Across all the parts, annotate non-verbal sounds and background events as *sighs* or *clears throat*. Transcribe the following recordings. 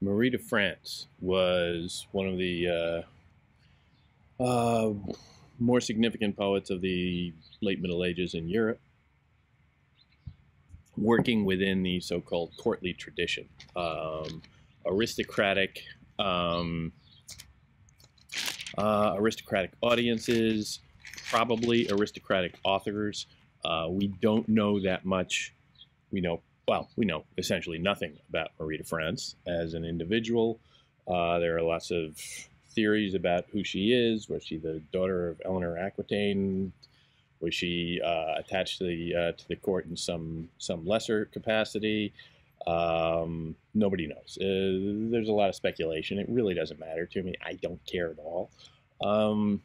Marie de France was one of the uh, uh, more significant poets of the late Middle Ages in Europe, working within the so-called courtly tradition, um, aristocratic, um, uh, aristocratic audiences, probably aristocratic authors. Uh, we don't know that much. We know well, we know essentially nothing about Marie de France as an individual. Uh, there are lots of theories about who she is. Was she the daughter of Eleanor Aquitaine? Was she uh, attached to the uh, to the court in some some lesser capacity? Um, nobody knows. Uh, there's a lot of speculation. It really doesn't matter to me. I don't care at all. Um,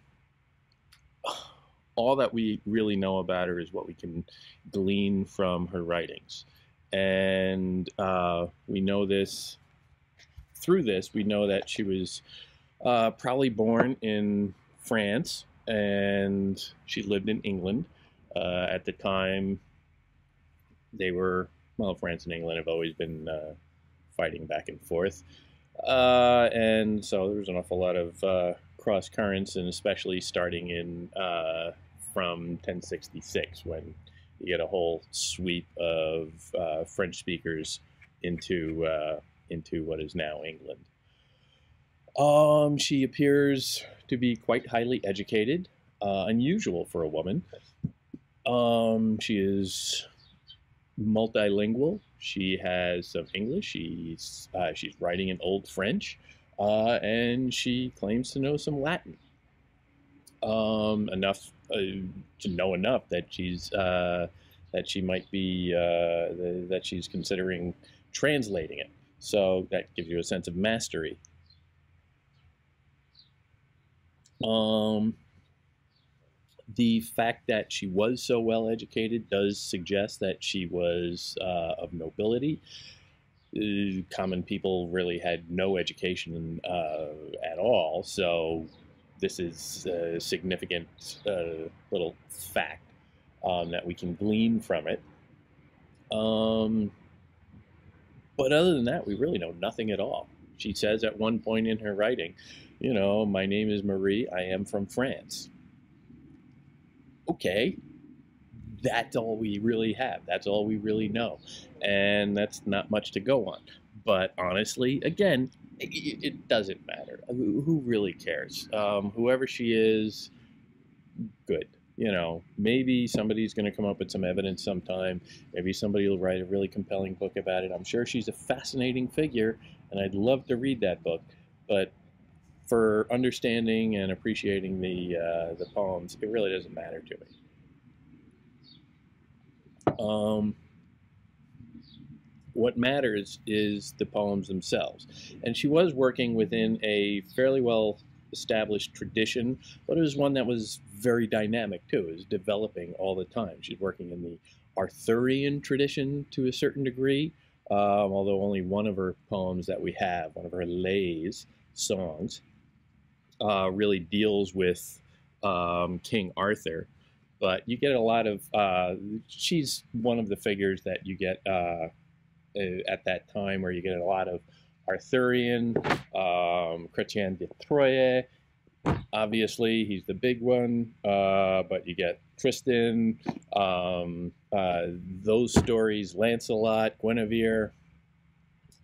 all that we really know about her is what we can glean from her writings and uh, we know this through this. We know that she was uh, probably born in France and she lived in England uh, at the time. They were well, France and England have always been uh, fighting back and forth, uh, and so there was an awful lot of uh, cross currents, and especially starting in from 1066 when you get a whole sweep of uh, French speakers into uh, into what is now England. Um, she appears to be quite highly educated, uh, unusual for a woman. Um, she is multilingual. She has some English. She's uh, she's writing in Old French, uh, and she claims to know some Latin. Um, enough to know enough that she's uh, that she might be uh, that she's considering translating it. So that gives you a sense of mastery. Um, the fact that she was so well educated does suggest that she was uh, of nobility. Uh, common people really had no education uh, at all, so this is a significant uh, little fact um, that we can glean from it. Um, but other than that, we really know nothing at all. She says at one point in her writing, you know, my name is Marie, I am from France. Okay, that's all we really have. That's all we really know. And that's not much to go on. But honestly, again, it, doesn't matter. Who, who really cares? Um, whoever she is, good. You know, maybe somebody's going to come up with some evidence sometime. Maybe somebody will write a really compelling book about it. I'm sure she's a fascinating figure, and I'd love to read that book. But for understanding and appreciating the uh, the poems, it really doesn't matter to me. Um, what matters is the poems themselves. And she was working within a fairly well established tradition, but it was one that was very dynamic too. It was developing all the time. She's working in the Arthurian tradition to a certain degree, um, although only one of her poems that we have, one of her lays, songs, uh, really deals with um, King Arthur. But you get a lot of, uh, she's one of the figures that you get uh, at that time where you get a lot of Arthurian, um, Chrétien de Troyes. Obviously, he's the big one, uh, but you get Tristan, um, uh, those stories, Lancelot, Guinevere,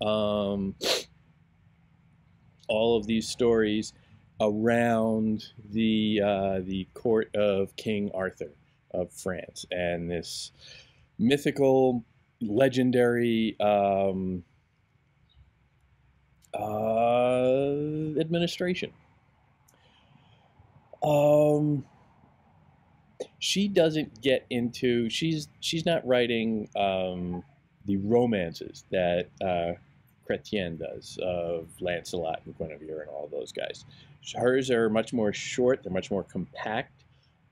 um, all of these stories around the uh, the court of King Arthur of France and this mythical legendary um, uh, administration. Um, she doesn't get into she's she's not writing um, the romances that uh, Chrétien does of Lancelot and Guinevere and all those guys. Hers are much more short. They're much more compact.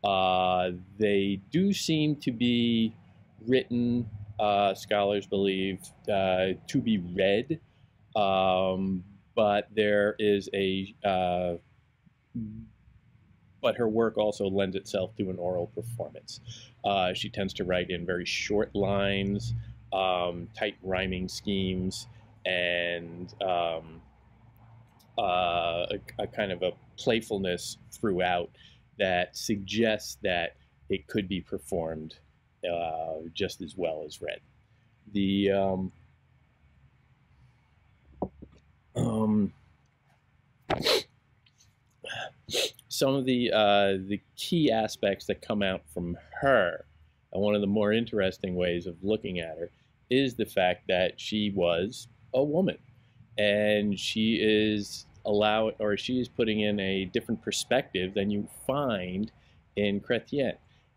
Uh, they do seem to be written uh, scholars believe uh, to be read, um, but there is a uh, but her work also lends itself to an oral performance. Uh, she tends to write in very short lines, um, tight rhyming schemes, and um, uh, a, a, kind of a playfulness throughout that suggests that it could be performed uh, just as well as read. The um, um, some of the uh, the key aspects that come out from her, and one of the more interesting ways of looking at her, is the fact that she was a woman, and she is allow or she is putting in a different perspective than you find in Chrétien.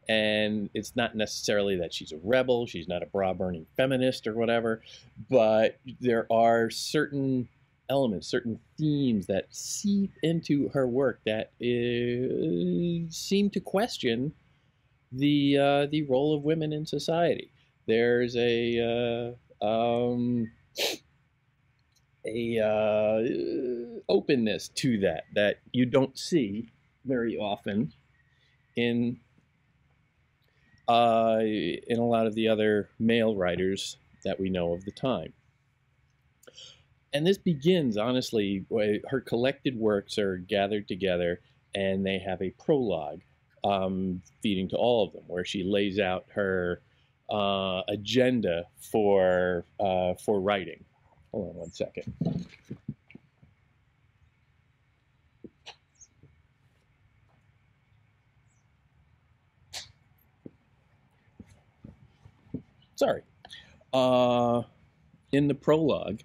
And it's not necessarily that she's a rebel, she's not a bra burning feminist or whatever, but there are certain elements, certain themes that seep into her work that seem to question the uh, the role of women in society. There's a uh, um, a uh, openness to that that you don't see very often in uh, in a lot of the other male writers that we know of the time. And this begins, honestly, her collected works are gathered together and they have a prologue um, feeding to all of them, where she lays out her uh, agenda for, uh, for writing. Hold on one second. Sorry. Uh, in the prologue,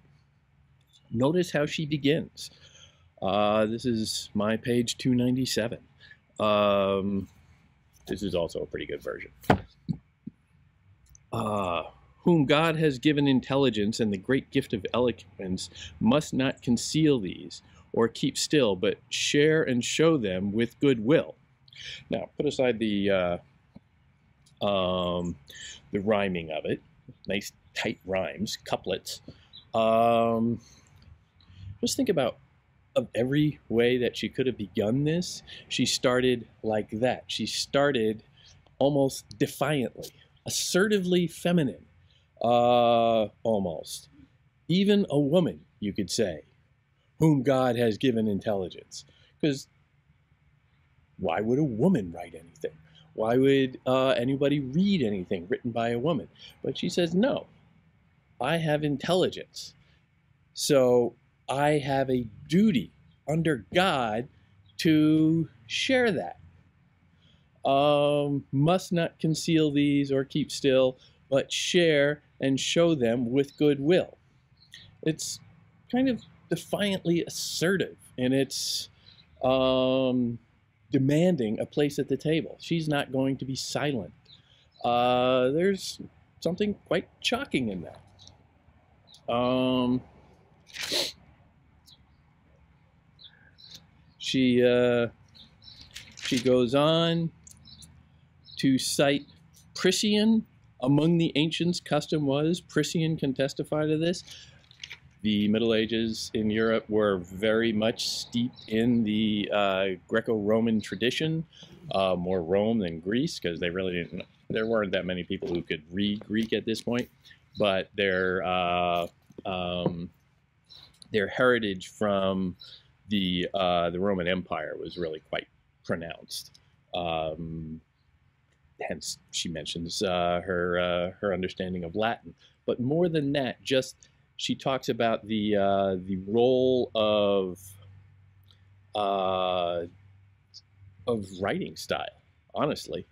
notice how she begins. Uh, this is my page 297. Um, this is also a pretty good version. Uh, whom God has given intelligence and the great gift of eloquence, must not conceal these or keep still, but share and show them with goodwill. Now, put aside the uh, um, the rhyming of it, nice tight rhymes, couplets. Um, just think about of every way that she could have begun this. She started like that. She started almost defiantly, assertively feminine uh, almost. Even a woman, you could say, whom God has given intelligence. Because why would a woman write anything? Why would uh, anybody read anything written by a woman? But she says, no, I have intelligence. So I have a duty under God to share that. Um, must not conceal these or keep still, but share and show them with goodwill. It's kind of defiantly assertive and it's um, demanding a place at the table. She's not going to be silent. Uh, there's something quite shocking in that. Um, she uh, she goes on to cite Priscian among the ancients, custom was, Priscian can testify to this, the Middle Ages in Europe were very much steeped in the uh, Greco-Roman tradition, uh, more Rome than Greece, because they really didn't, there weren't that many people who could read Greek at this point, but their, uh, um, their heritage from the, uh, the Roman Empire was really quite pronounced. Um, hence she mentions uh, her uh, her understanding of Latin. But more than that, just she talks about the uh, the role of uh, of writing style. Honestly,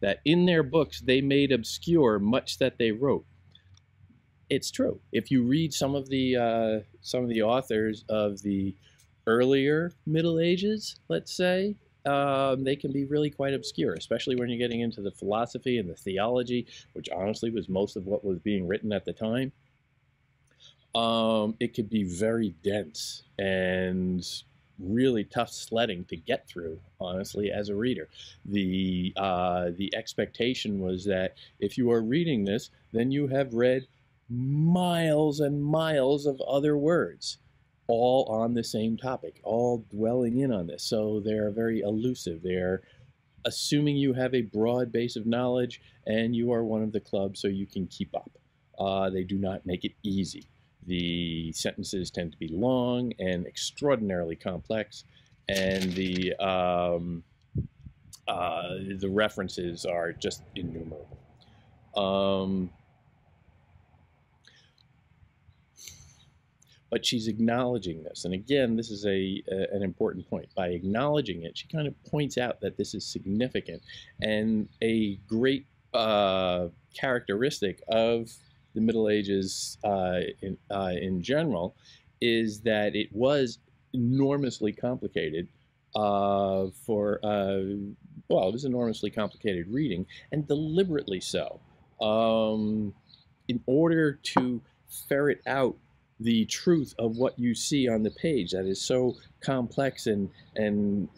that in their books they made obscure much that they wrote. It's true. If you read some of the uh, some of the authors of the earlier Middle Ages, let's say, um, they can be really quite obscure, especially when you're getting into the philosophy and the theology, which honestly was most of what was being written at the time. Um, it could be very dense and really tough sledding to get through, honestly, as a reader. The, uh, the expectation was that if you are reading this, then you have read miles and miles of other words all on the same topic, all dwelling in on this. So they're very elusive. They're assuming you have a broad base of knowledge and you are one of the club so you can keep up. Uh, they do not make it easy. The sentences tend to be long and extraordinarily complex, and the um, uh, the references are just innumerable. Um, but she's acknowledging this, and again, this is a, a, an important point. By acknowledging it, she kind of points out that this is significant and a great uh, characteristic of the Middle Ages uh, in, uh, in general is that it was enormously complicated uh, for, uh, well, it was enormously complicated reading, and deliberately so. Um, in order to ferret out the truth of what you see on the page that is so complex and, and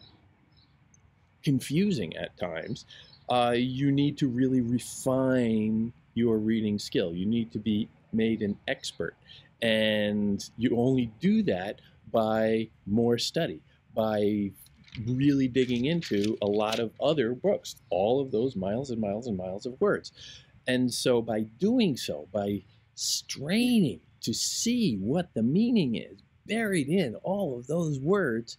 confusing at times, uh, you need to really refine your reading skill. You need to be made an expert. And you only do that by more study, by really digging into a lot of other books, all of those miles and miles and miles of words. And so by doing so, by straining to see what the meaning is buried in all of those words,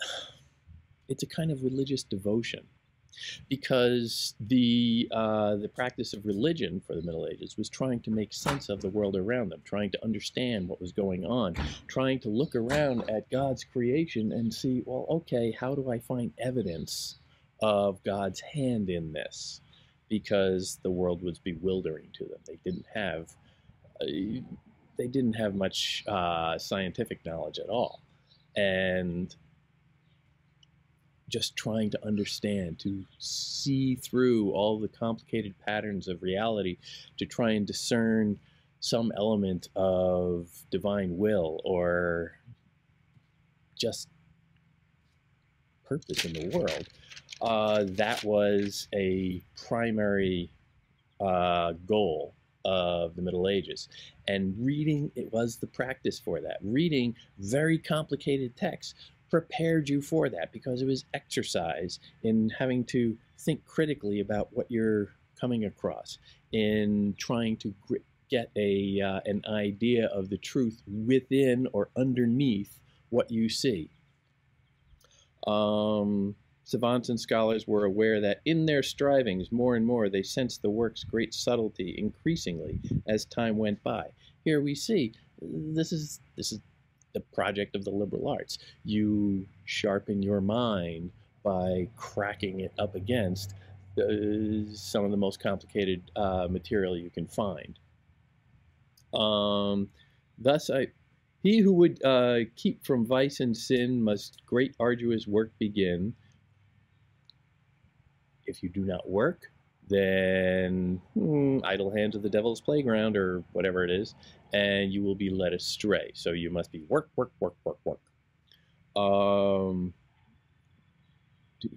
*sighs* it's a kind of religious devotion because the uh, the practice of religion for the Middle Ages was trying to make sense of the world around them, trying to understand what was going on, trying to look around at God's creation and see, well, okay, how do I find evidence of God's hand in this? Because the world was bewildering to them. They didn't have uh, they didn't have much uh, scientific knowledge at all, and just trying to understand, to see through all the complicated patterns of reality, to try and discern some element of divine will or just purpose in the world. Uh, that was a primary uh, goal of the Middle Ages. And reading, it was the practice for that. Reading very complicated texts prepared you for that because it was exercise in having to think critically about what you're coming across, in trying to get a, uh, an idea of the truth within or underneath what you see. Um, savants and scholars were aware that in their strivings, more and more, they sensed the work's great subtlety increasingly as time went by. Here we see this is this is the project of the liberal arts. You sharpen your mind by cracking it up against uh, some of the most complicated uh, material you can find. Um, thus, I, he who would uh, keep from vice and sin must great arduous work begin. If you do not work, then hmm, idle hands of the devil's playground or whatever it is, and you will be led astray. So you must be work, work, work, work, work. Um,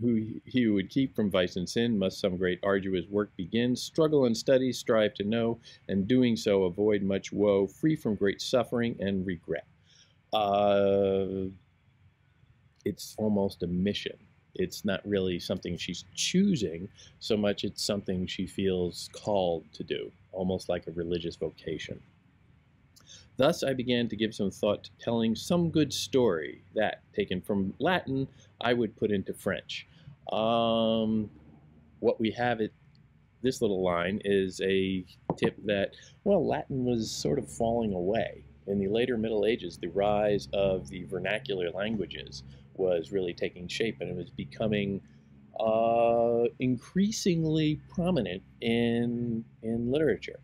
who he who would keep from vice and sin must some great arduous work begin. Struggle and study, strive to know, and doing so avoid much woe, free from great suffering and regret. Uh, it's almost a mission it's not really something she's choosing so much it's something she feels called to do, almost like a religious vocation. Thus, I began to give some thought to telling some good story that, taken from Latin, I would put into French. Um, what we have at this little line is a tip that, well, Latin was sort of falling away. In the later Middle Ages, the rise of the vernacular languages was really taking shape and it was becoming uh, increasingly prominent in in literature.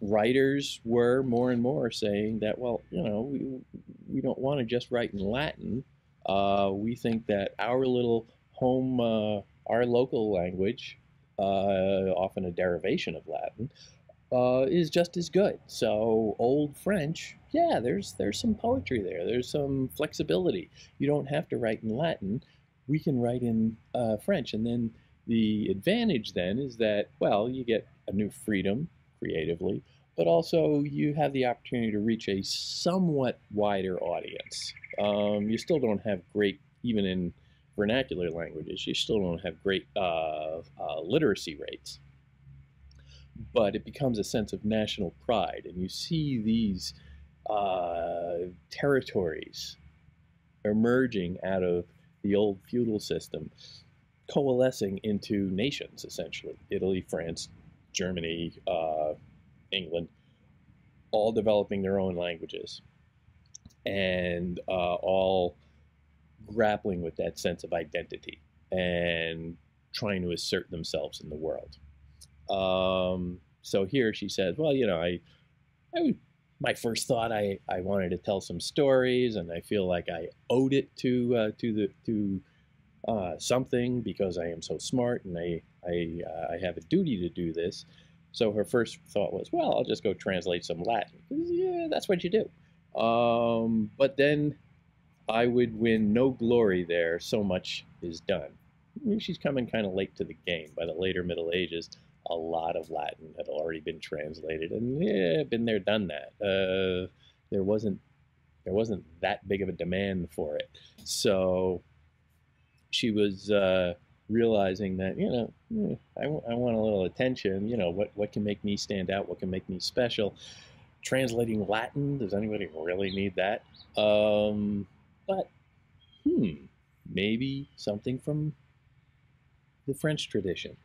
Writers were more and more saying that, well, you know, we, we don't want to just write in Latin. Uh, we think that our little home, uh, our local language, uh, often a derivation of Latin, uh, is just as good. So old French yeah, there's there's some poetry there. There's some flexibility. You don't have to write in Latin. We can write in uh, French, and then the advantage then is that well, you get a new freedom creatively, but also you have the opportunity to reach a somewhat wider audience. Um, you still don't have great, even in vernacular languages, you still don't have great uh, uh, literacy rates. but it becomes a sense of national pride. And you see these uh, territories emerging out of the old feudal system, coalescing into nations, essentially Italy, France, Germany, uh, England, all developing their own languages and uh, all grappling with that sense of identity and trying to assert themselves in the world. Um, so here she says, well, you know, I, I my first thought I, I wanted to tell some stories and I feel like I owed it to uh, to the to uh, something because I am so smart and I I, uh, I have a duty to do this. So her first thought was, well, I'll just go translate some Latin. Yeah, that's what you do. Um, but then I would win no glory there. So much is done. I mean, she's coming kind of late to the game. By the later Middle Ages, a lot of Latin had already been translated, and yeah, been there, done that. Uh, there wasn't there wasn't that big of a demand for it, so she was uh, realizing that you know hmm, I, I want a little attention. You know what what can make me stand out? What can make me special? Translating Latin does anybody really need that? Um, but hmm, maybe something from the French tradition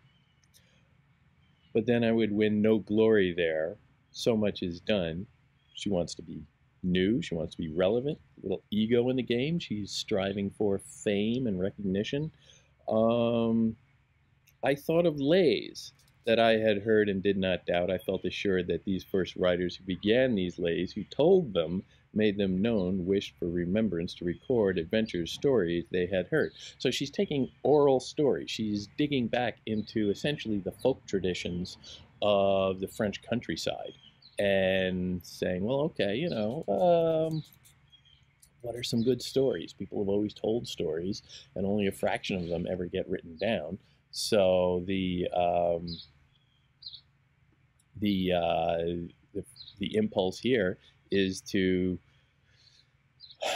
but then I would win no glory there. So much is done. She wants to be new. She wants to be relevant. A little ego in the game. She's striving for fame and recognition. Um, I thought of lays that I had heard and did not doubt. I felt assured that these first writers who began these lays, who told them made them known, wished for remembrance to record adventures, stories they had heard. So she's taking oral stories. She's digging back into essentially the folk traditions of the French countryside and saying, well, okay, you know, um, what are some good stories? People have always told stories, and only a fraction of them ever get written down. So the um, the, uh, the the impulse here is to *sighs*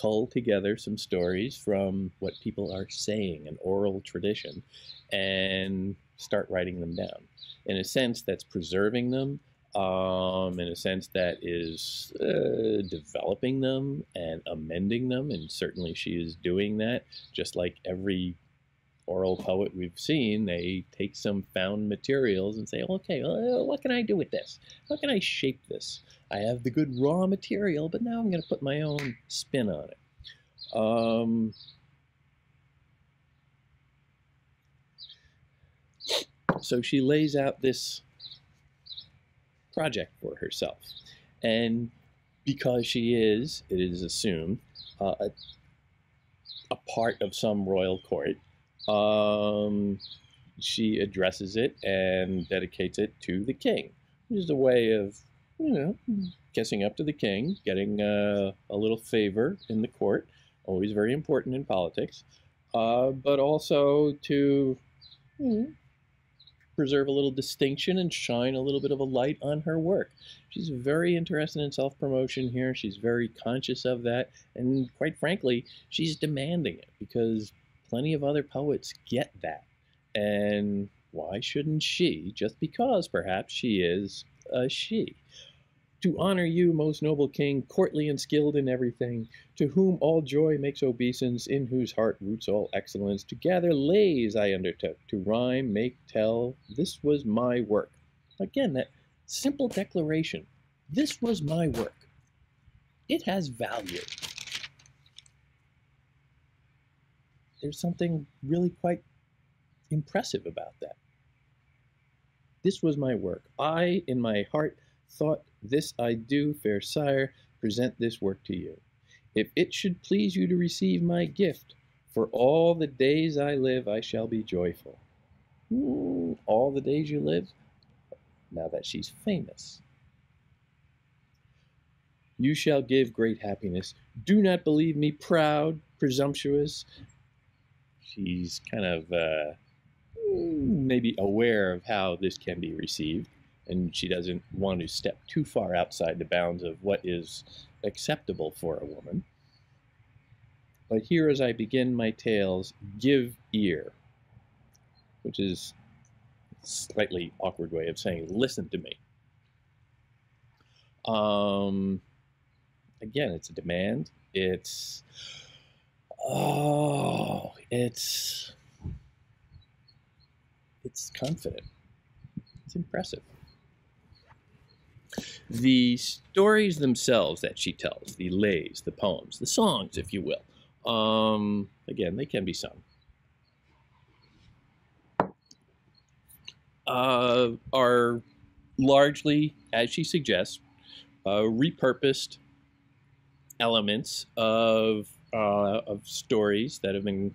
cull together some stories from what people are saying, an oral tradition, and start writing them down. In a sense, that's preserving them. Um, in a sense, that is uh, developing them and amending them, and certainly she is doing that, just like every oral poet we've seen, they take some found materials and say, okay, well, what can I do with this? How can I shape this? I have the good raw material, but now I'm going to put my own spin on it. Um, so she lays out this project for herself. And because she is, it is assumed, uh, a, a part of some royal court, um, she addresses it and dedicates it to the king, which is a way of, you know, kissing up to the king, getting uh, a little favor in the court, always very important in politics, uh, but also to you know, preserve a little distinction and shine a little bit of a light on her work. She's very interested in self promotion here. She's very conscious of that. And quite frankly, she's demanding it because plenty of other poets get that. And why shouldn't she, just because perhaps she is a she? To honor you, most noble king, courtly and skilled in everything, to whom all joy makes obeisance, in whose heart roots all excellence, to gather lays I undertook, to rhyme, make, tell, this was my work. Again, that simple declaration, this was my work. It has value. there's something really quite impressive about that. This was my work. I, in my heart, thought, This I do, fair sire, present this work to you. If it should please you to receive my gift, for all the days I live, I shall be joyful. Ooh, all the days you live? Now that she's famous. You shall give great happiness. Do not believe me proud, presumptuous, she's kind of uh, maybe aware of how this can be received, and she doesn't want to step too far outside the bounds of what is acceptable for a woman. But here, as I begin my tales, give ear, which is a slightly awkward way of saying listen to me. Um, again, it's a demand. It's oh, it's it's confident. It's impressive. The stories themselves that she tells, the lays, the poems, the songs, if you will, um, again, they can be sung. Uh, are largely, as she suggests, uh, repurposed elements of uh, of stories that have been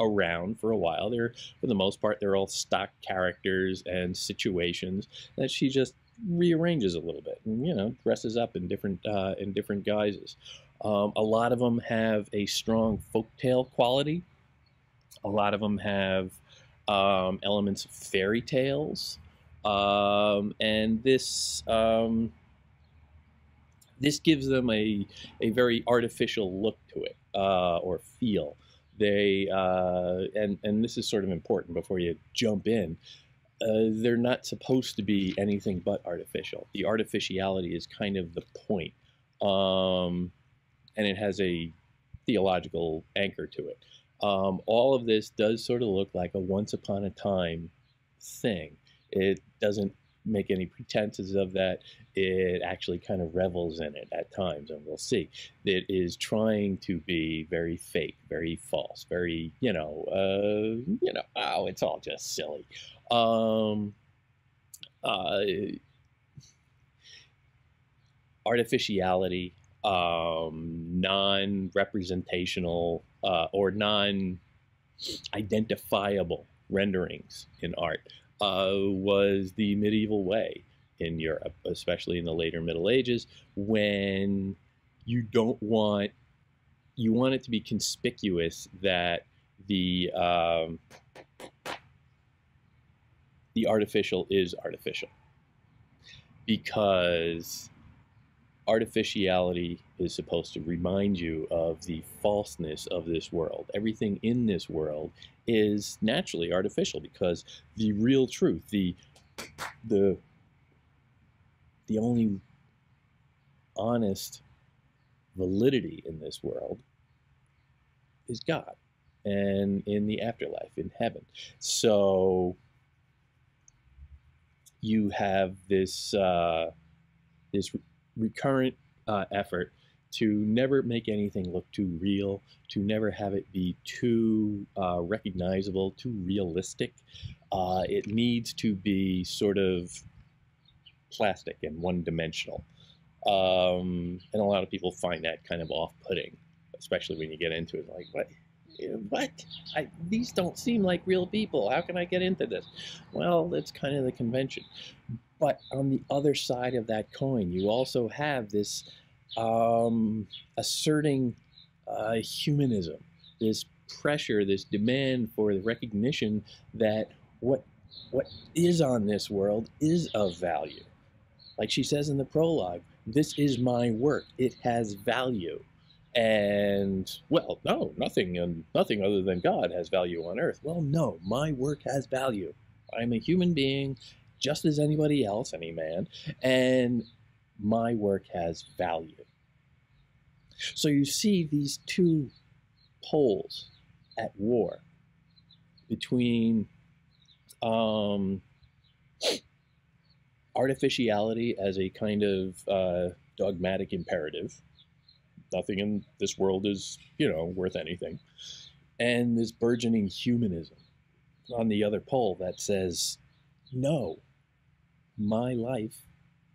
around for a while. They're for the most part they're all stock characters and situations that she just rearranges a little bit and you know dresses up in different uh, in different guises. Um, a lot of them have a strong folktale quality. A lot of them have um, elements of fairy tales, um, and this um, this gives them a a very artificial look to it uh, or feel. They uh, and and this is sort of important before you jump in. Uh, they're not supposed to be anything but artificial. The artificiality is kind of the point, um, and it has a theological anchor to it. Um, all of this does sort of look like a once upon a time thing. It doesn't make any pretenses of that. It actually kind of revels in it at times, and we'll see. It is trying to be very fake, very false, very, you know, uh, you know, oh, it's all just silly. Um, uh, artificiality, um, non-representational uh, or non-identifiable renderings in art uh, was the medieval way in Europe, especially in the later Middle Ages, when you don't want you want it to be conspicuous that the um, the artificial is artificial. Because artificiality is supposed to remind you of the falseness of this world. Everything in this world is naturally artificial because the real truth, the the the only honest validity in this world is God and in the afterlife in heaven. So you have this uh, this recurrent uh, effort to never make anything look too real, to never have it be too uh, recognizable, too realistic. Uh, it needs to be sort of plastic and one-dimensional. Um, and a lot of people find that kind of off-putting, especially when you get into it. Like, what? What? I, these don't seem like real people. How can I get into this? Well, that's kind of the convention. But on the other side of that coin, you also have this um, asserting uh, humanism, this pressure, this demand for the recognition that what what is on this world is of value. Like she says in the prologue, this is my work. It has value. And well, no, nothing and nothing other than God has value on earth. Well, no, my work has value. I'm a human being just as anybody else, any man, and my work has value. So you see these two poles at war between um, artificiality as a kind of uh, dogmatic imperative. Nothing in this world is, you know, worth anything. And this burgeoning humanism on the other pole that says, no, my life,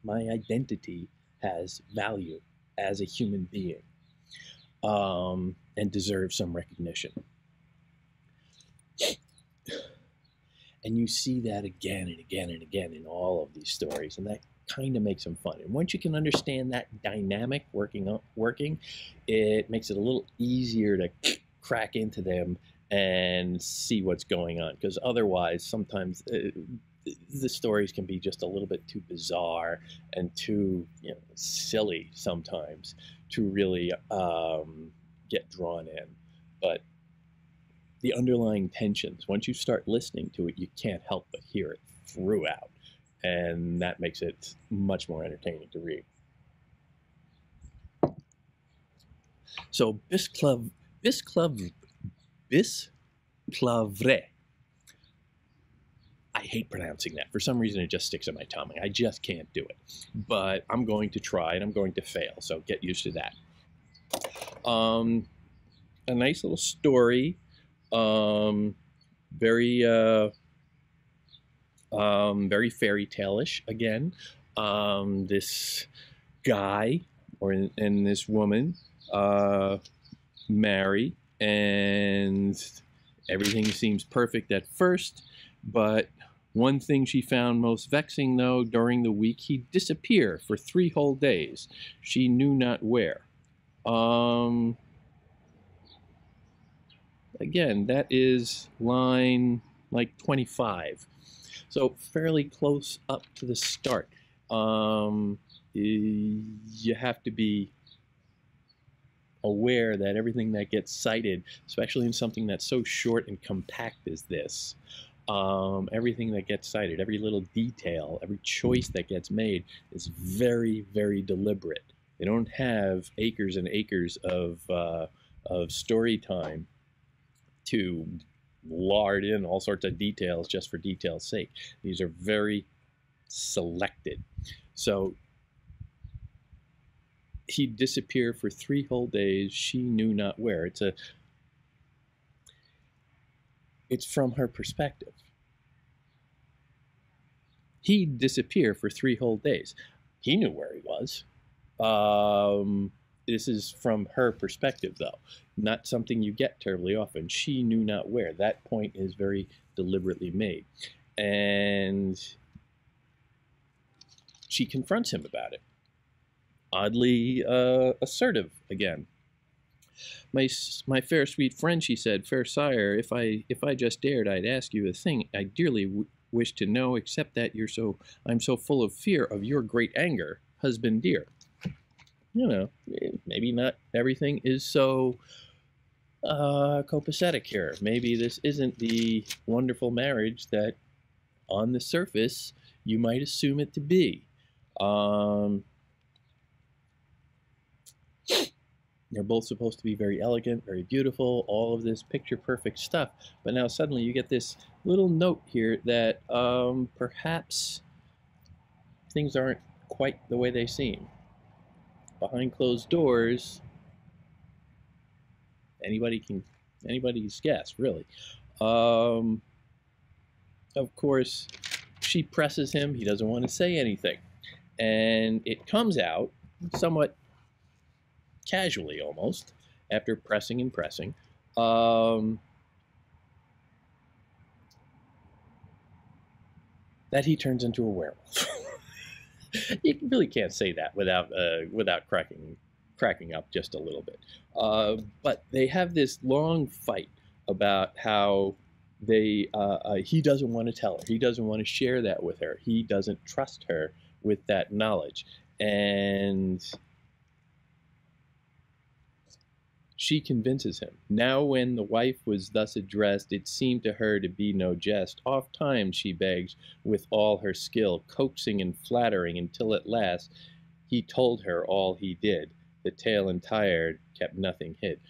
my identity has value as a human being um, and deserves some recognition. And you see that again and again and again in all of these stories, and that kind of makes them fun. And once you can understand that dynamic working, working, it makes it a little easier to crack into them and see what's going on. Because otherwise, sometimes uh, the stories can be just a little bit too bizarre and too you know, silly sometimes to really um, get drawn in. But the underlying tensions, once you start listening to it, you can't help but hear it throughout. And that makes it much more entertaining to read. So Bisclav, Bisclav, Bisclavre. I hate pronouncing that. For some reason, it just sticks in my tongue. I just can't do it. But I'm going to try and I'm going to fail. So get used to that. Um, a nice little story. Um, very, uh, um, very fairy tale-ish again. Um, this guy or and this woman uh, marry, and everything seems perfect at first. But one thing she found most vexing, though, during the week, he'd disappear for three whole days. She knew not where. Um, again, that is line like 25. So fairly close up to the start. Um, you have to be aware that everything that gets cited, especially in something that's so short and compact as this, um, everything that gets cited, every little detail, every choice that gets made is very, very deliberate. They don't have acres and acres of, uh, of story time to lard in all sorts of details just for detail's sake. These are very selected. So he'd disappear for three whole days. She knew not where. It's a it's from her perspective. He'd disappear for three whole days. He knew where he was. Um, this is from her perspective, though, not something you get terribly often. She knew not where. That point is very deliberately made. And she confronts him about it oddly uh, assertive again. My, my fair sweet friend, she said, fair sire, if I if I just dared, I'd ask you a thing I dearly wish to know, except that you're so I'm so full of fear of your great anger, husband dear. You know, maybe not everything is so uh, copacetic here. Maybe this isn't the wonderful marriage that, on the surface, you might assume it to be. Um, they're both supposed to be very elegant, very beautiful, all of this picture perfect stuff. But now suddenly you get this little note here that um, perhaps things aren't quite the way they seem. Behind closed doors, anybody can, anybody's guess, really. Um, of course, she presses him. He doesn't want to say anything. And it comes out somewhat casually almost, after pressing and pressing. Um, that he turns into a werewolf. *laughs* you really can't say that without uh, without cracking cracking up just a little bit. Uh, but they have this long fight about how they uh, uh he doesn't want to tell her. He doesn't want to share that with her. He doesn't trust her with that knowledge. And She convinces him. Now when the wife was thus addressed, it seemed to her to be no jest. Oft times she begs with all her skill, coaxing and flattering, until at last he told her all he did. The tale entire kept nothing hid.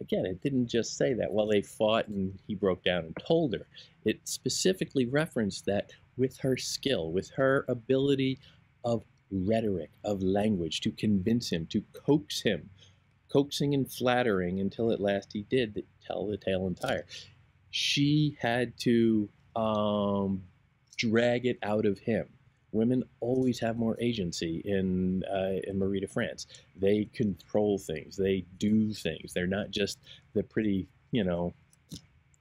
Again, it didn't just say that. Well, they fought and he broke down and told her. It specifically referenced that with her skill, with her ability of rhetoric, of language, to convince him, to coax him, coaxing and flattering until at last he did tell the tale entire. She had to um, drag it out of him. Women always have more agency in uh, in Marie de France. They control things. They do things. They're not just the pretty, you know,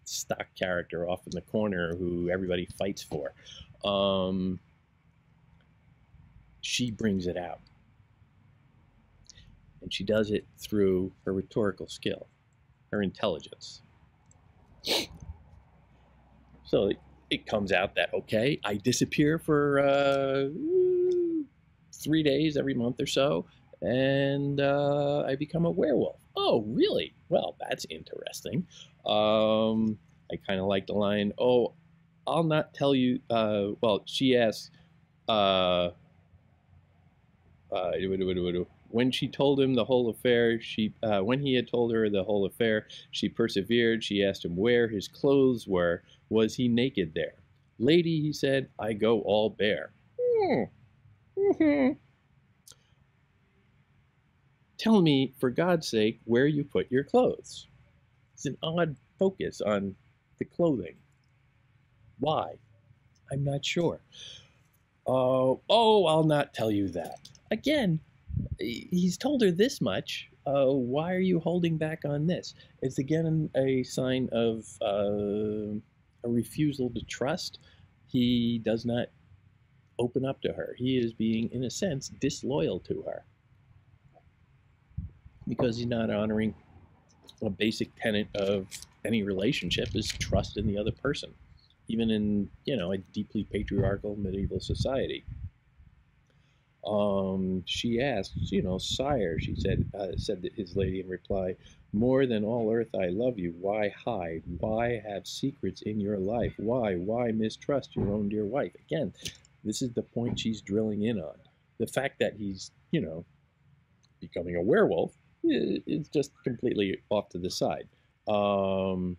stock character off in the corner who everybody fights for. Um, she brings it out. And she does it through her rhetorical skill, her intelligence. So it comes out that, okay, I disappear for uh, three days every month or so, and uh, I become a werewolf. Oh, really? Well, that's interesting. Um, I kind of like the line, oh, I'll not tell you. Uh, well, she asks, uh, uh, when she told him the whole affair, she uh, when he had told her the whole affair, she persevered. She asked him where his clothes were. Was he naked there? Lady, he said, I go all bare. Mm. Mm-hmm. Tell me, for God's sake, where you put your clothes. It's an odd focus on the clothing. Why? I'm not sure. Uh, oh, I'll not tell you that. Again, he's told her this much. Uh, why are you holding back on this? It's again a sign of uh, a refusal to trust. He does not open up to her. He is being, in a sense, disloyal to her because he's not honoring a basic tenet of any relationship is trust in the other person, even in you know a deeply patriarchal medieval society. Um, she asked, you know, sire, she said, uh, said his lady in reply, more than all earth I love you. Why hide? Why have secrets in your life? Why? Why mistrust your own dear wife? Again, this is the point she's drilling in on. The fact that he's, you know, becoming a werewolf is just completely off to the side. Um,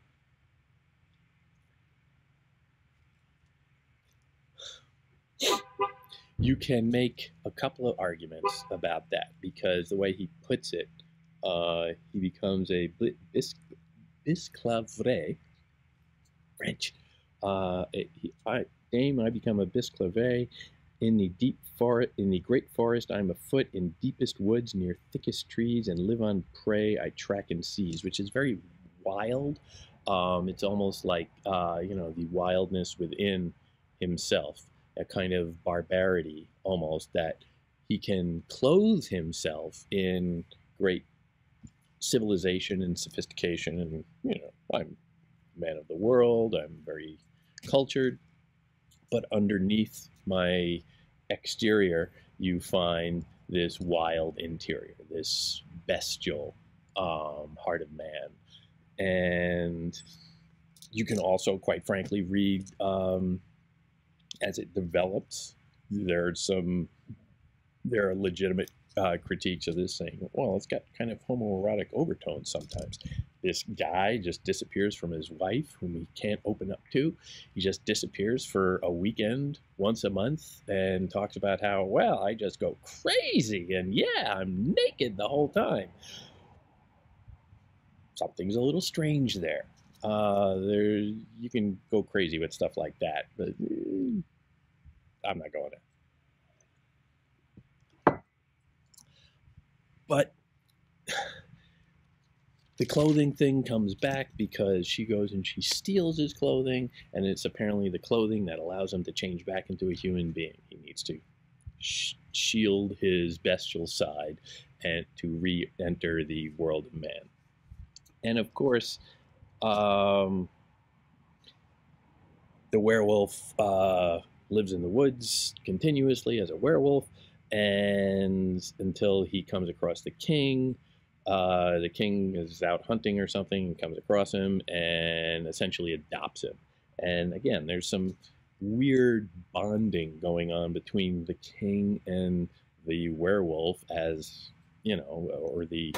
you can make a couple of arguments about that because the way he puts it, uh, he becomes a bis, bisclavret, French. Uh, he, I, Dame, I become a bisclavret in the deep forest, in the great forest, I am afoot in deepest woods near thickest trees and live on prey I track and seize, which is very wild. Um, it's almost like uh, you know the wildness within himself, a kind of barbarity almost that he can clothe himself in great civilization and sophistication, and you know I'm man of the world. I'm very cultured, but underneath my exterior, you find this wild interior, this bestial um, heart of man. And you can also, quite frankly, read um, as it develops. There's some, there are legitimate uh, critiques of this saying, well, it's got kind of homoerotic overtones sometimes. This guy just disappears from his wife, whom he can't open up to. He just disappears for a weekend once a month and talks about how, well, I just go crazy and yeah, I'm naked the whole time. Something's a little strange there. Uh, there, you can go crazy with stuff like that, but eh, I'm not going there. But *sighs* the clothing thing comes back because she goes and she steals his clothing, and it's apparently the clothing that allows him to change back into a human being. He needs to sh- shield his bestial side and to re-enter the world of man. And of course, um, the werewolf uh, lives in the woods continuously as a werewolf and until he comes across the king. Uh, the king is out hunting or something and comes across him and essentially adopts him. And again, there's some weird bonding going on between the king and the werewolf as you know or the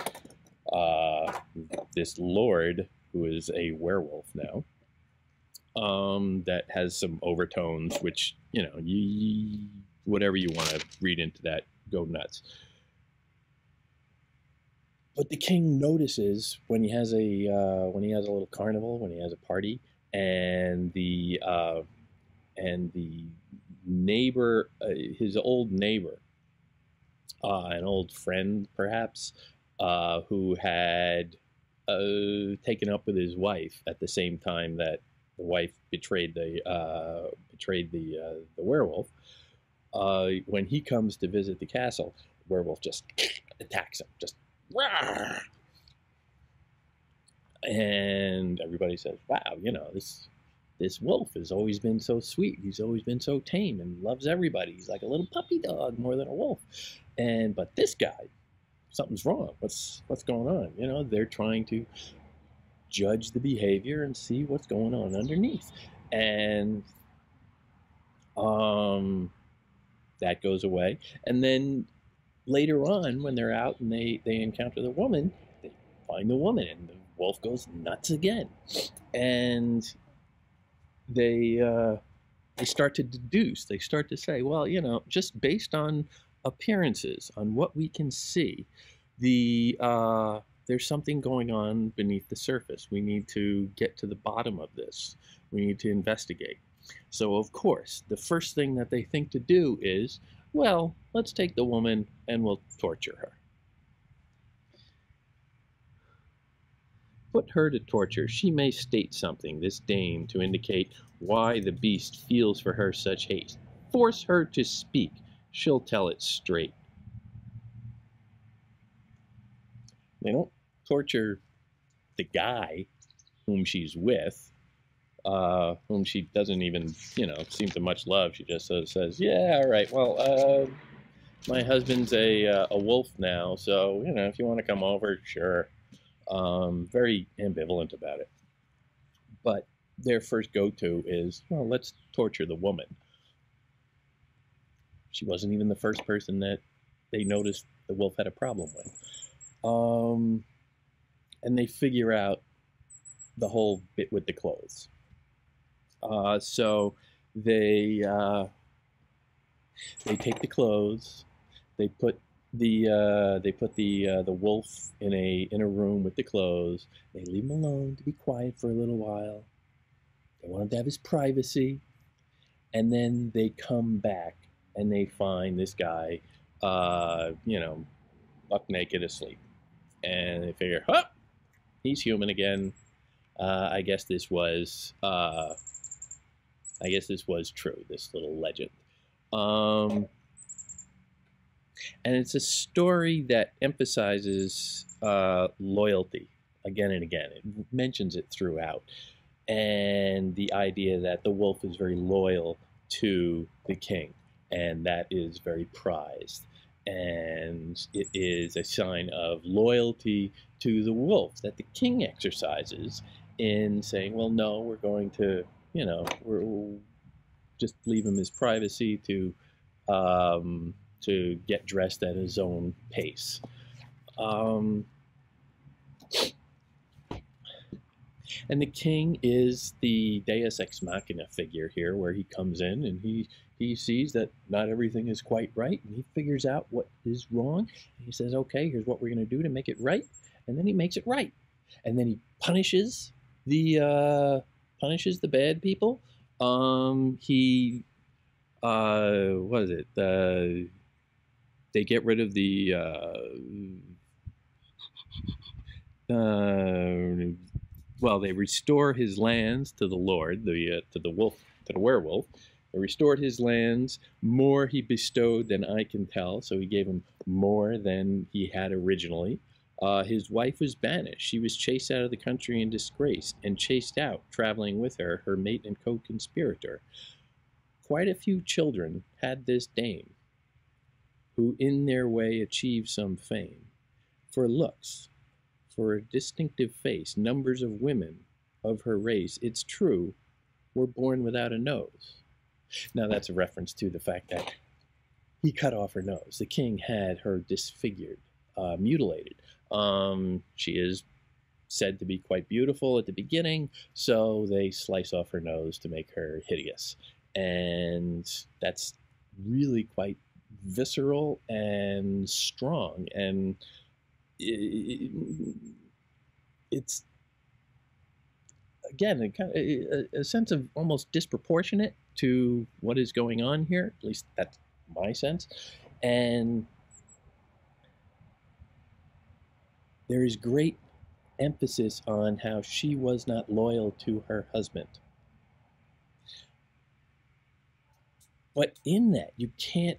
uh, this lord who is a werewolf now um, that has some overtones which you know you whatever you want to read into that, go nuts. But the king notices when he has a uh, when he has a little carnival, when he has a party, and the uh, and the neighbor, uh, his old neighbor, uh, an old friend perhaps, uh, who had uh, taken up with his wife at the same time that the wife betrayed the betrayed the the werewolf uh, when he comes to visit the castle, werewolf just *sniffs* attacks him, just *sniffs* and everybody says, "Wow, you know this this wolf has always been so sweet. He's always been so tame and loves everybody. He's like a little puppy dog more than a wolf." And but this guy, something's wrong. What's what's going on? You know, they're trying to judge the behavior and see what's going on underneath. And Um, that goes away. And then later on, when they're out and they, they encounter the woman, they find the woman, and the wolf goes nuts again. And they uh, they start to deduce. They start to say, well, you know, just based on appearances, on what we can see, the uh, there's something going on beneath the surface. We need to get to the bottom of this. We need to investigate. So, of course, the first thing that they think to do is, well, let's take the woman and we'll torture her. Put her to torture. She may state something, this dame, to indicate why the beast feels for her such haste. Force her to speak. She'll tell it straight. They don't torture the guy whom she's with, uh, whom she doesn't even, you know, seem to much love. She just says, "Yeah, all right. Well, uh, my husband's a uh, a wolf now, so you know, if you want to come over, sure." Um, very ambivalent about it, but their first go-to is, "Well, let's torture the woman." She wasn't even the first person that they noticed the wolf had a problem with. Um, and they figure out the whole bit with the clothes. Uh, so they uh, they take the clothes, they put the uh, they put the uh, the wolf in a in a room with the clothes. They leave him alone to be quiet for a little while. They want him to have his privacy, and then they come back and they find this guy, uh, you know, buck naked asleep, and they figure, huh, he's human again. Uh, I guess this was uh, I guess this was true, this little legend. Um, and it's a story that emphasizes uh, loyalty again and again. It mentions it throughout. And the idea that the wolf is very loyal to the king, and that is very prized. And it is a sign of loyalty to the wolf that the king exercises in saying, well, no, we're going to you know, we'll just leave him his privacy to um, to get dressed at his own pace. Um, and the king is the Deus ex machina figure here, where he comes in and he he sees that not everything is quite right, and he figures out what is wrong. He says, "Okay, here's what we're going to do to make it right," and then he makes it right, and then he punishes the uh, punishes the bad people. Um, he, uh, what is it? Uh, they get rid of the, uh, uh, well, they restore his lands to the Lord, the uh, to the wolf, to the werewolf. Restored his lands. More he bestowed than I can tell. So he gave him more than he had originally. Uh, his wife was banished. She was chased out of the country in disgrace and chased out, traveling with her, her mate and co conspirator. Quite a few children had this dame, who in their way achieved some fame. For looks, for a distinctive face, numbers of women of her race, it's true, were born without a nose. Now, that's a reference to the fact that he cut off her nose. The king had her disfigured, uh, mutilated. Um, she is said to be quite beautiful at the beginning, so they slice off her nose to make her hideous. And that's really quite visceral and strong. And it, it's, again, a, a sense of almost disproportionate to what is going on here. At least that's my sense. And There is great emphasis on how she was not loyal to her husband. But in that, you can't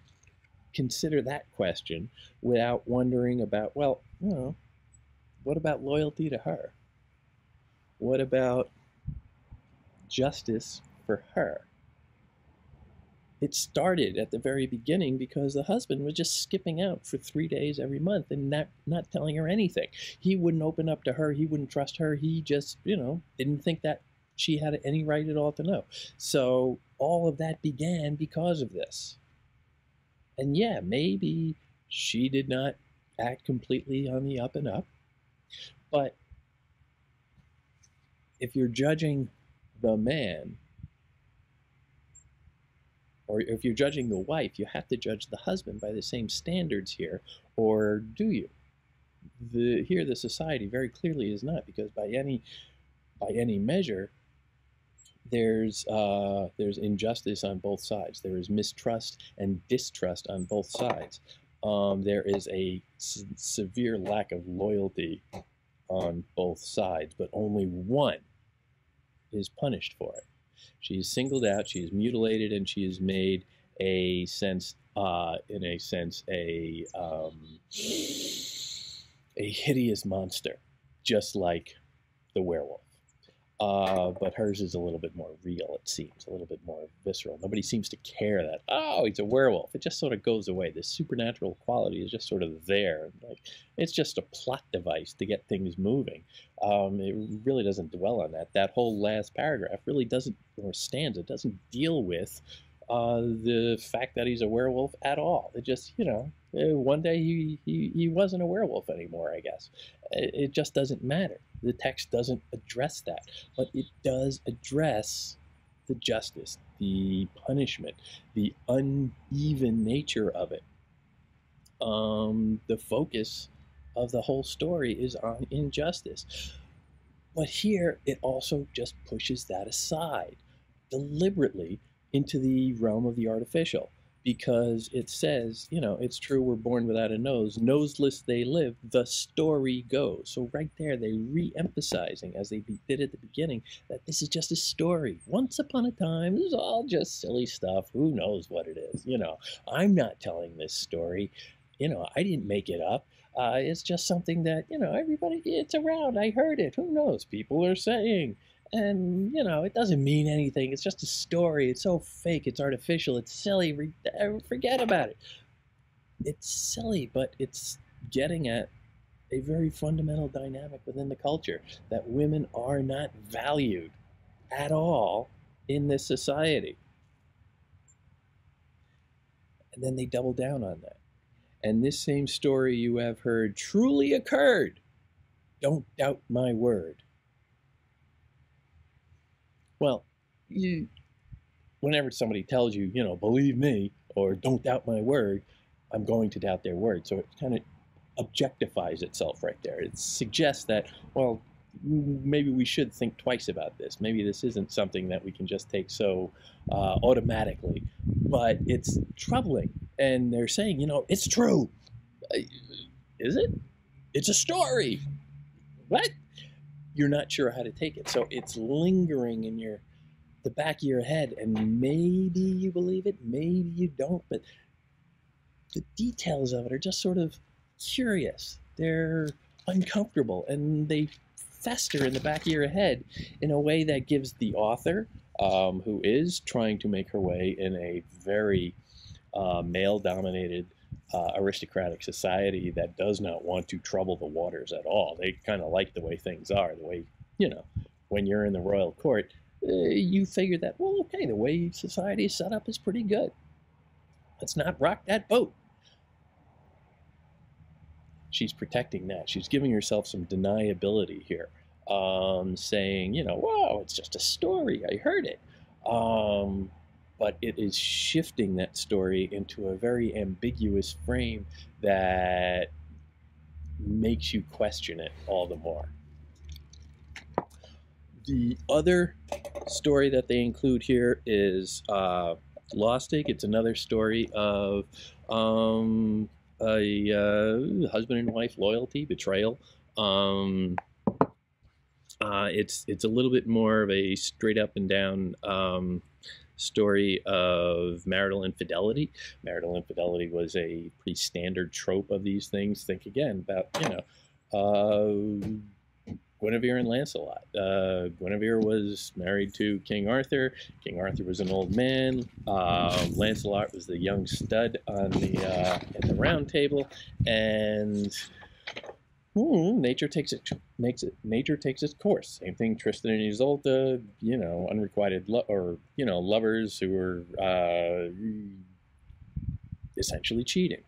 consider that question without wondering about, well, you know, what about loyalty to her? What about justice for her? it started at the very beginning because the husband was just skipping out for three days every month and not not telling her anything. He wouldn't open up to her. He wouldn't trust her. He just you know didn't think that she had any right at all to know. So all of that began because of this. And yeah, maybe she did not act completely on the up and up, but if you're judging the man, or if you're judging the wife, you have to judge the husband by the same standards here, or do you? The, here, the society very clearly is not, because by any by any measure, there's uh, there's injustice on both sides. There is mistrust and distrust on both sides. Um, there is a severe lack of loyalty on both sides, but only one is punished for it. She is singled out, she is mutilated, and she is made a sense, uh, in a sense, a um, a hideous monster, just like the werewolf. Uh, but hers is a little bit more real, it seems, a little bit more visceral. Nobody seems to care that, oh, he's a werewolf. It just sort of goes away. This supernatural quality is just sort of there. Like It's just a plot device to get things moving. Um, it really doesn't dwell on that. That whole last paragraph really doesn't, or stanza, doesn't deal with uh, the fact that he's a werewolf at all. It just, you know, one day he, he, he wasn't a werewolf anymore, I guess. It, it just doesn't matter. The text doesn't address that, but it does address the justice, the punishment, the uneven nature of it. Um, the focus of the whole story is on injustice. But here, it also just pushes that aside deliberately into the realm of the artificial because it says, you know, it's true we're born without a nose. Noseless they live, the story goes. So right there, they re-emphasizing, as they did at the beginning, that this is just a story. Once upon a time, this is all just silly stuff. Who knows what it is? You know, I'm not telling this story. You know, I didn't make it up. Uh, it's just something that, you know, everybody, it's around. I heard it. Who knows? People are saying and you know it doesn't mean anything. It's just a story. It's so fake. It's artificial. It's silly. Uh, forget about it. It's silly but it's getting at a very fundamental dynamic within the culture that women are not valued at all in this society. And then they double down on that. And this same story you have heard truly occurred. Don't doubt my word well, you, whenever somebody tells you, you know, believe me or don't doubt my word, I'm going to doubt their word. So it kind of objectifies itself right there. It suggests that, well, maybe we should think twice about this. Maybe this isn't something that we can just take so uh, automatically. But it's troubling. And they're saying, you know, it's true. Is it? It's a story. What? You're not sure how to take it. So it's lingering in your the back of your head, and maybe you believe it, maybe you don't, but the details of it are just sort of curious. They're uncomfortable, and they fester in the back of your head in a way that gives the author, um, who is trying to make her way in a very uh, male-dominated uh, aristocratic society that does not want to trouble the waters at all. They kind of like the way things are, the way, you know, when you're in the royal court, uh, you figure that, well, okay, the way society is set up is pretty good. Let's not rock that boat. She's protecting that. She's giving herself some deniability here, um, saying, you know, wow, it's just a story. I heard it. Um, but it is shifting that story into a very ambiguous frame that makes you question it all the more. The other story that they include here is uh, Laustig. It's another story of um, a uh, husband and wife loyalty, betrayal. Um, uh, it's it's a little bit more of a straight up and down um, story of marital infidelity. Marital infidelity was a pretty standard trope of these things. Think again about, you know, uh, Guinevere and Lancelot. Uh, Guinevere was married to King Arthur. King Arthur was an old man. Uh, Lancelot was the young stud on the uh, at the round table, and hmm, nature takes it makes it nature takes its course. Same thing, Tristan and Isolde, you know, unrequited lo- or you know lovers who are uh, essentially cheating.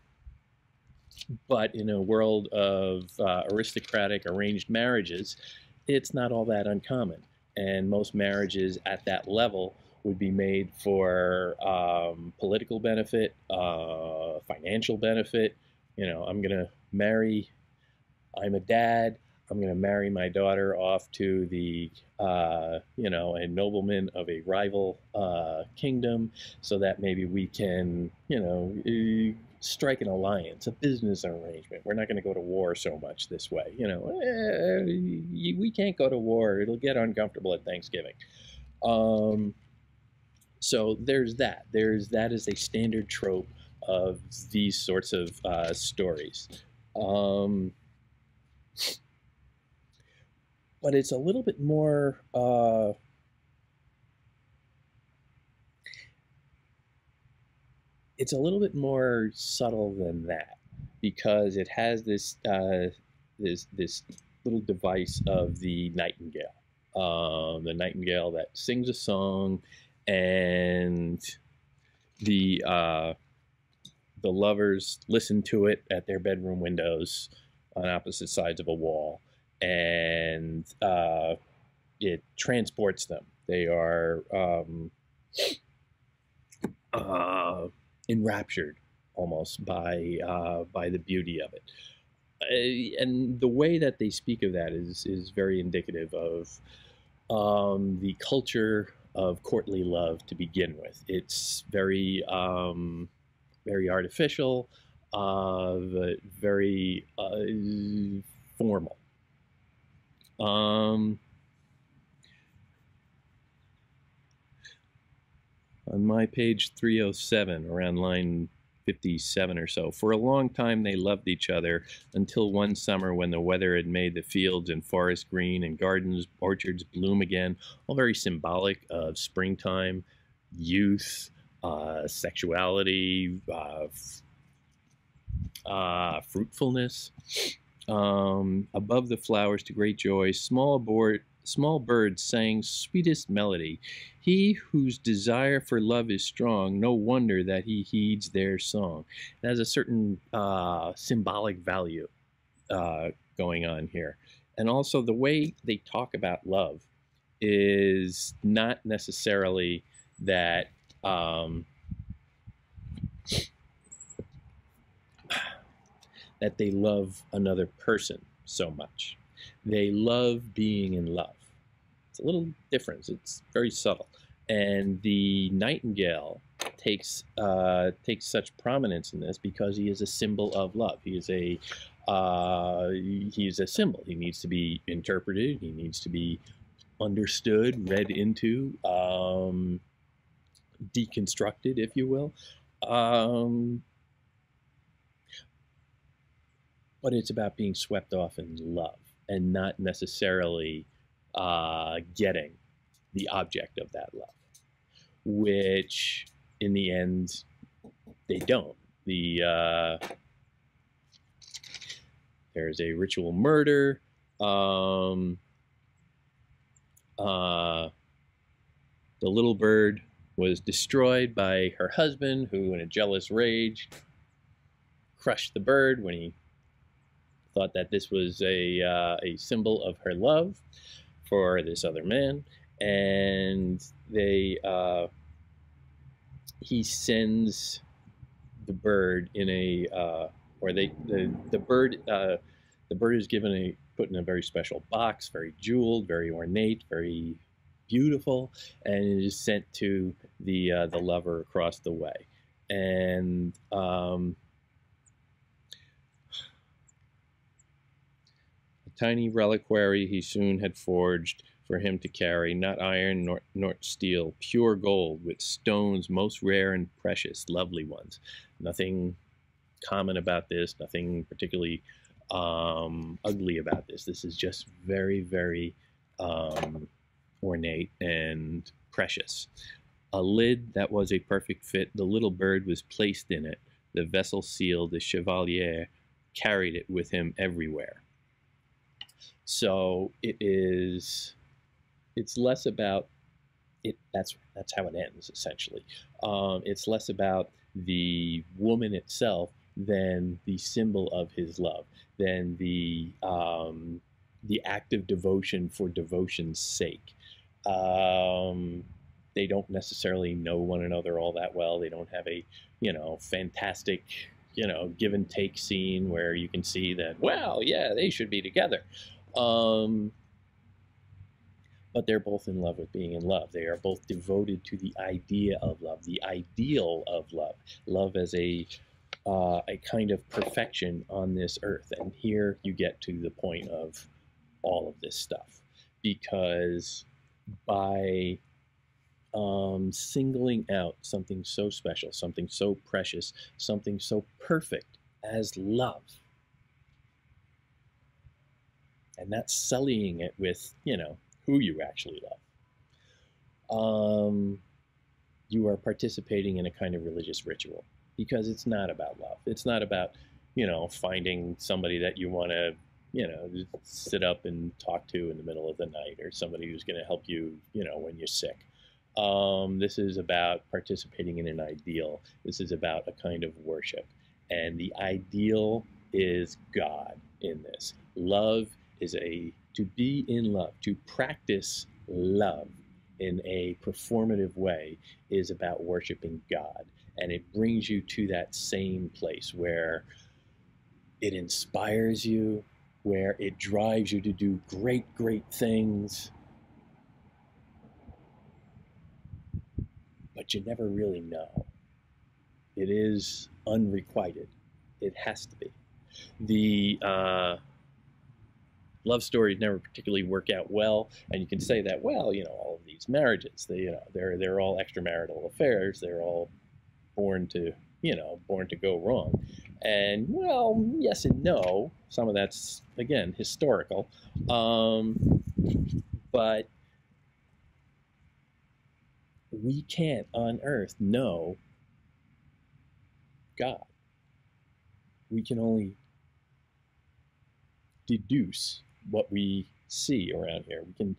But in a world of uh, aristocratic arranged marriages, it's not all that uncommon. And most marriages at that level would be made for um, political benefit, uh, financial benefit. You know, I'm going to marry, I'm a dad, I'm going to marry my daughter off to the, uh, you know, a nobleman of a rival uh, kingdom so that maybe we can, you know, strike an alliance, a business arrangement. We're not going to go to war so much this way. You know, eh, we can't go to war. It'll get uncomfortable at Thanksgiving. Um, so there's that. There's that is a standard trope of these sorts of uh, stories. Um, but it's a little bit more. Uh, it's a little bit more subtle than that because it has this uh, this this little device of the nightingale, um, the nightingale that sings a song, and the uh, the lovers listen to it at their bedroom windows on opposite sides of a wall and uh, it transports them. They are um, uh, enraptured almost by uh, by the beauty of it. Uh, and the way that they speak of that is is very indicative of um, the culture of courtly love to begin with. It's very um, very artificial, uh, very uh, formal. Um, on my page 307, around line 57 or so. For a long time, they loved each other until one summer when the weather had made the fields and forests green and gardens, orchards bloom again, all very symbolic of springtime, youth, uh, sexuality, uh, uh, fruitfulness. Um, above the flowers to great joy, small, board, small birds sang sweetest melody. He whose desire for love is strong, no wonder that he heeds their song. It has a certain uh, symbolic value uh, going on here. And also, the way they talk about love is not necessarily that. Um, that they love another person so much. They love being in love. It's a little difference. It's very subtle. And the nightingale takes uh, takes such prominence in this because he is a symbol of love. He is a uh, he is a symbol. He needs to be interpreted. He needs to be understood, read into, um, deconstructed, if you will. Um, but it's about being swept off in love and not necessarily uh, getting the object of that love, which in the end they don't. The uh, there's a ritual murder. Um, uh, the little bird was destroyed by her husband, who, in a jealous rage, crushed the bird when he thought that this was a, uh, a symbol of her love for this other man. And they, uh, he sends the bird in a, uh, or they, the, the bird, uh, the bird is given a, put in a very special box, very jeweled, very ornate, very beautiful, and it is sent to the, uh, the lover across the way. And, um, tiny reliquary he soon had forged for him to carry, not iron nor, nor steel, pure gold with stones most rare and precious, lovely ones. Nothing common about this, nothing particularly um, ugly about this. This is just very, very um, ornate and precious. A lid that was a perfect fit, the little bird was placed in it. The vessel sealed, the chevalier carried it with him everywhere. So it is, it's less about it. That's that's how it ends essentially. Um, it's less about the woman itself than the symbol of his love, than the um, the active devotion for devotion's sake. Um, they don't necessarily know one another all that well. They don't have a, you know, fantastic, you know, give and take scene where you can see that, well, yeah, they should be together. Um, but they're both in love with being in love. They are both devoted to the idea of love, the ideal of love, love as a uh, a kind of perfection on this earth. And here you get to the point of all of this stuff because by um, singling out something so special, something so precious, something so perfect as love, and not sullying it with, you know, who you actually love. Um, you are participating in a kind of religious ritual because it's not about love. It's not about, you know, finding somebody that you want to, you know, sit up and talk to in the middle of the night or somebody who's going to help you, you know, when you're sick. Um, this is about participating in an ideal. This is about a kind of worship. And the ideal is God in this. Love is a, to be in love, to practice love in a performative way is about worshiping God. And it brings you to that same place where it inspires you, where it drives you to do great, great things but you never really know. It is unrequited. It has to be. The uh, love stories never particularly work out well, and you can say that, well, you know, all of these marriages, they, you know, they're they're all extramarital affairs. They're all born to, you know, born to go wrong. And well, yes and no. Some of that's again historical, um, but we can't on earth know God. We can only deduce what we see around here. We can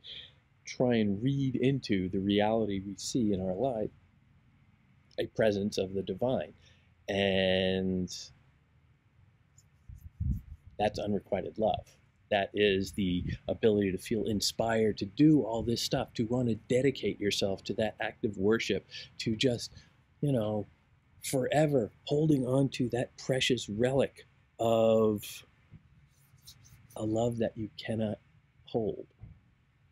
try and read into the reality we see in our life a presence of the divine. And that's unrequited love that is the ability to feel inspired to do all this stuff, to want to dedicate yourself to that act of worship, to just, you know, forever holding on to that precious relic of a love that you cannot hold,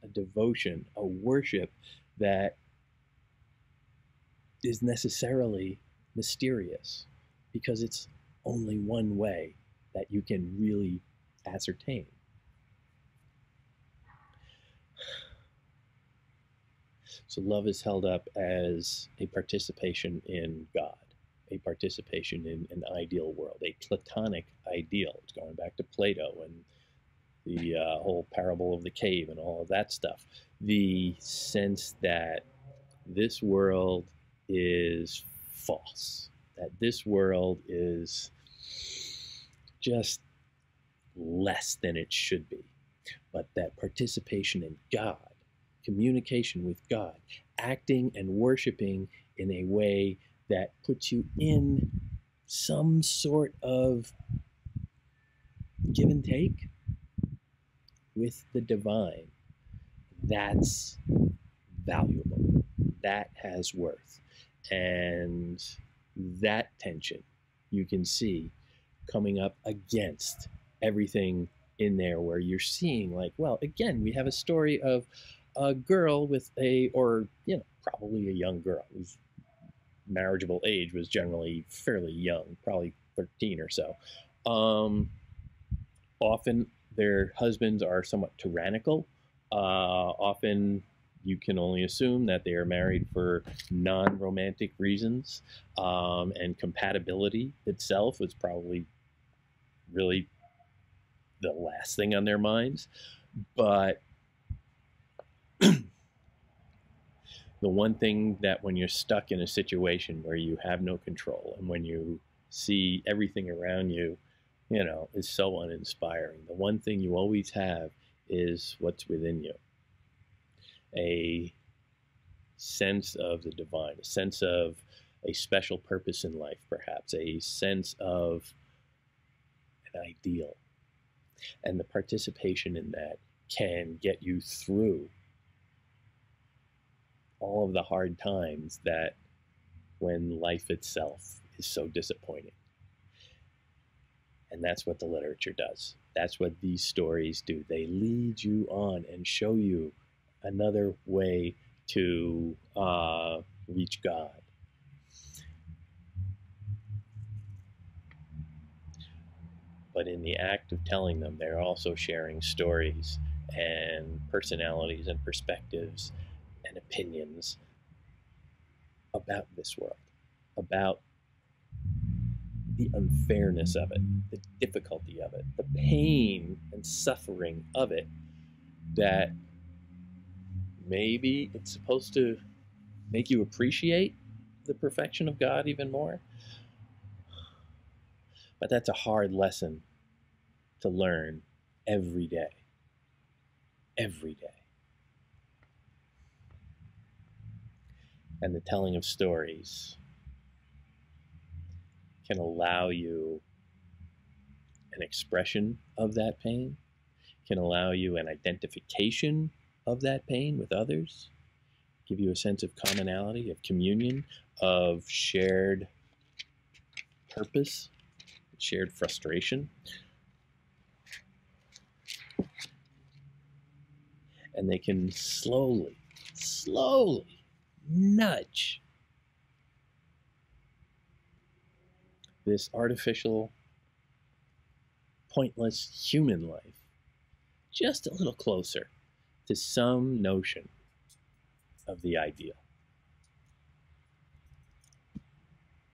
a devotion, a worship that is necessarily mysterious because it's only one way that you can really ascertain. So love is held up as a participation in God, a participation in an ideal world, a Platonic ideal. It's going back to Plato and the uh, whole parable of the cave and all of that stuff. The sense that this world is false, that this world is just less than it should be, but that participation in God communication with God, acting and worshiping in a way that puts you in some sort of give and take with the divine. That's valuable. That has worth. And that tension you can see coming up against everything in there where you're seeing like well again we have a story of a girl with a, or, you know, probably a young girl whose marriageable age was generally fairly young, probably 13 or so. Um, often their husbands are somewhat tyrannical. Uh, often you can only assume that they are married for non romantic reasons, um, and compatibility itself was probably really the last thing on their minds. But *clears throat* the one thing that when you're stuck in a situation where you have no control and when you see everything around you you know, is so uninspiring. The one thing you always have is what's within you a sense of the divine, a sense of a special purpose in life, perhaps, a sense of an ideal. And the participation in that can get you through all of the hard times that when life itself is so disappointing. And that's what the literature does. That's what these stories do. They lead you on and show you another way to uh, reach God. But in the act of telling them, they're also sharing stories and personalities and perspectives and opinions about this world, about the unfairness of it, the difficulty of it, the pain and suffering of it, that maybe it's supposed to make you appreciate the perfection of God even more. But that's a hard lesson to learn every day. Every day. And the telling of stories can allow you an expression of that pain, can allow you an identification of that pain with others, give you a sense of commonality, of communion, of shared purpose, shared frustration. And they can slowly, slowly nudge this artificial, pointless human life just a little closer to some notion of the ideal.